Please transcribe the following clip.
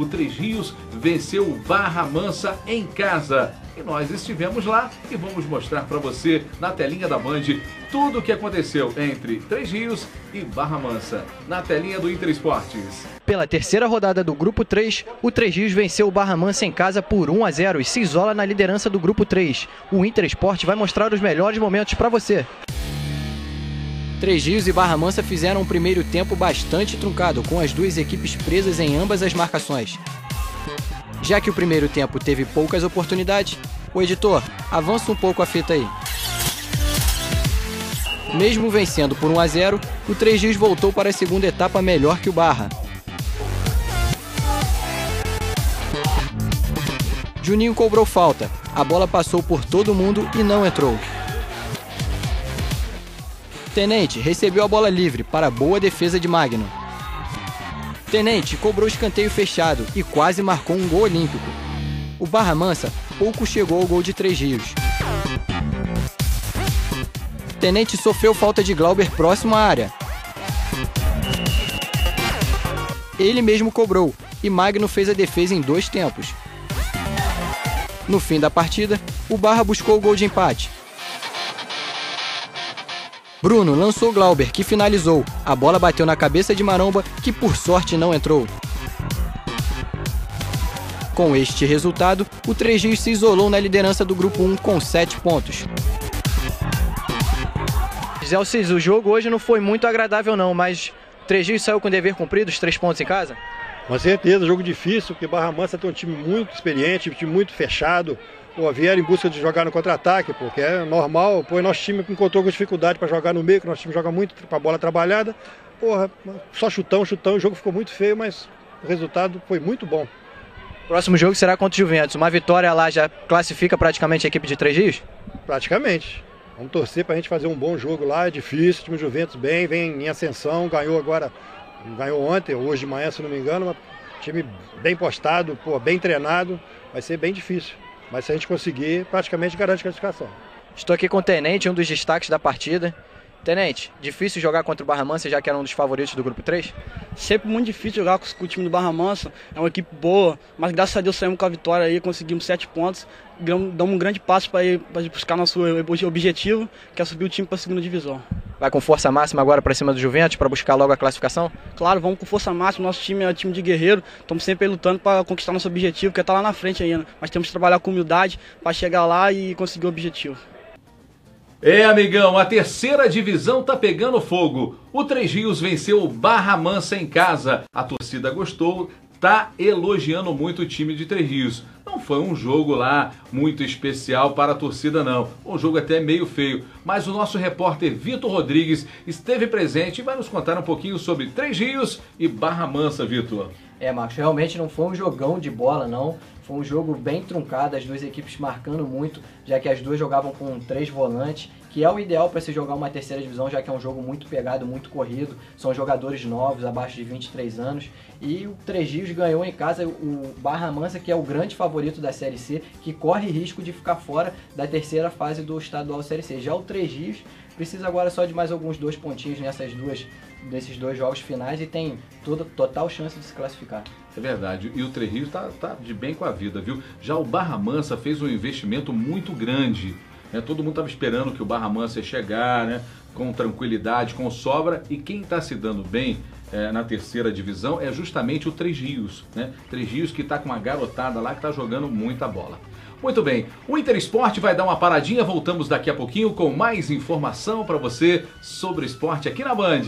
o Três Rios venceu o Barra Mansa em casa. E nós estivemos lá e vamos mostrar para você na telinha da Band tudo o que aconteceu entre Três Rios e Barra Mansa, na telinha do Inter Esportes. Pela terceira rodada do Grupo 3, o Três Rios venceu o Barra Mansa em casa por 1 a 0 e se isola na liderança do Grupo 3. O Inter Esporte vai mostrar os melhores momentos para você. Três Rios e Barra Mansa fizeram um primeiro tempo bastante truncado, com as duas equipes presas em ambas as marcações. Já que o primeiro tempo teve poucas oportunidades, o editor, avança um pouco a fita aí. Mesmo vencendo por 1 a 0, o Três Rios voltou para a segunda etapa melhor que o Barra. Juninho cobrou falta, a bola passou por todo mundo e não entrou. Tenente recebeu a bola livre para boa defesa de Magno. Tenente cobrou escanteio fechado e quase marcou um gol olímpico. O Barra Mansa pouco chegou ao gol de Três Rios. Tenente sofreu falta de Glauber próximo à área. Ele mesmo cobrou e Magno fez a defesa em dois tempos. No fim da partida, o Barra buscou o gol de empate, Bruno lançou Glauber, que finalizou. A bola bateu na cabeça de Maromba, que por sorte não entrou. Com este resultado, o Três Rios se isolou na liderança do Grupo 1 com 7 pontos. Zé Alcides, o jogo hoje não foi muito agradável não, mas o Três Rios saiu com dever cumprido, os três pontos em casa? Com certeza, jogo difícil, porque Barra Mansa tem um time muito experiente, um time muito fechado, pô, vieram em busca de jogar no contra-ataque, porque é normal, pô, nosso time encontrou com dificuldade para jogar no meio, que nosso time joga muito com a bola trabalhada. Porra, só chutão, chutão, o jogo ficou muito feio, mas o resultado foi muito bom. Próximo jogo será contra o Juventus. Uma vitória lá já classifica praticamente a equipe de três dias? Praticamente. Vamos torcer para a gente fazer um bom jogo lá, é difícil, o time Juventus bem, vem em ascensão, ganhou agora, ganhou ontem, hoje de manhã, se não me engano, time bem postado, pô, bem treinado, vai ser bem difícil. Mas se a gente conseguir, praticamente garante a classificação. Estou aqui com o Tenente, um dos destaques da partida. Tenente, difícil jogar contra o Barra Mansa, já que era um dos favoritos do grupo 3? Sempre muito difícil jogar com o time do Barra Mansa. É uma equipe boa, mas graças a Deus saímos com a vitória aí, conseguimos sete pontos. Damos um grande passo para buscar nosso objetivo, que é subir o time para a segunda divisão. Vai com força máxima agora para cima do Juventus para buscar logo a classificação? Claro, vamos com força máxima. Nosso time é um time de guerreiro. Estamos sempre lutando para conquistar nosso objetivo, que é estar tá lá na frente ainda. Mas temos que trabalhar com humildade para chegar lá e conseguir o objetivo. É, amigão, a terceira divisão tá pegando fogo. O Três Rios venceu o Barra Mansa em casa. A torcida gostou, tá elogiando muito o time de Três Rios. Não foi um jogo lá muito especial para a torcida, não. Um jogo até meio feio. Mas o nosso repórter Vitor Rodrigues esteve presente e vai nos contar um pouquinho sobre Três Rios e Barra Mansa, Vitor. É, Marcos, realmente não foi um jogão de bola, não. Foi um jogo bem truncado, as duas equipes marcando muito, já que as duas jogavam com três volantes, que é o ideal para se jogar uma terceira divisão, já que é um jogo muito pegado, muito corrido. São jogadores novos, abaixo de 23 anos. E o Três Rios ganhou em casa o Barra Mansa, que é o grande favorito da Série C, que corre risco de ficar fora da terceira fase do estadual Série C. Já o Três Rios precisa agora só de mais alguns dois pontinhos nessas duas desses dois jogos finais e tem toda total chance de se classificar. É verdade. E o Três Rios está tá de bem com a vida, viu? Já o Barra Mansa fez um investimento muito grande. Né? Todo mundo estava esperando que o Barra Mansa ia chegar, né? Com tranquilidade, com sobra. E quem está se dando bem é, na terceira divisão é justamente o Três Rios, né? Três Rios que está com uma garotada lá que está jogando muita bola. Muito bem, o Inter Esporte vai dar uma paradinha, voltamos daqui a pouquinho com mais informação para você sobre esporte aqui na Band.